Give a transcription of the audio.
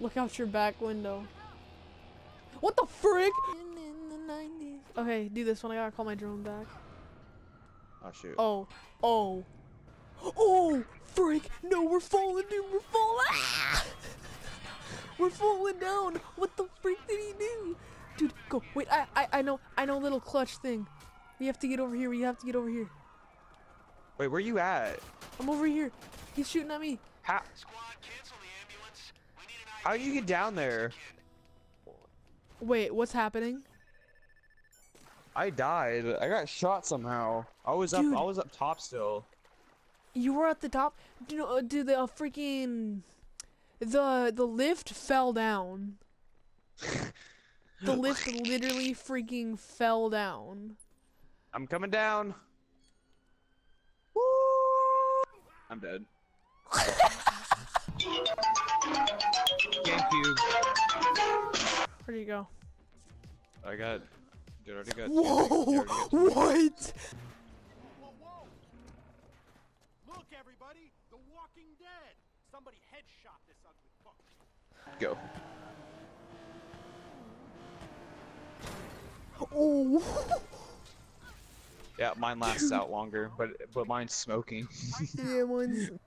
Look out your back window. What the frick? In the 90s. Okay, do this one. I gotta call my drone back. Oh shoot. Oh, oh, oh, frick! No, we're falling, dude. We're falling. Ah! We're falling down. What the freak did he do? Dude, go. Wait, I, I, I know, I know. A little clutch thing. We have to get over here. We have to get over here. Wait, where you at? I'm over here. He's shooting at me. How? How do you get down there? Wait, what's happening? I died. I got shot somehow. I was up. I was up top still. You were at the top. Know? Do the uh, freaking the the lift fell down. The lift literally freaking fell down. I'm coming down. Woo! I'm dead. GameCube. Where do you go? I got. Dude, I already got. Whoa! I already got- What? Whoa, whoa! Look, everybody! The Walking Dead! Somebody headshot this ugly fuck. Go. Oh! Yeah, mine lasts out longer, but but mine's smoking. yeah, mine's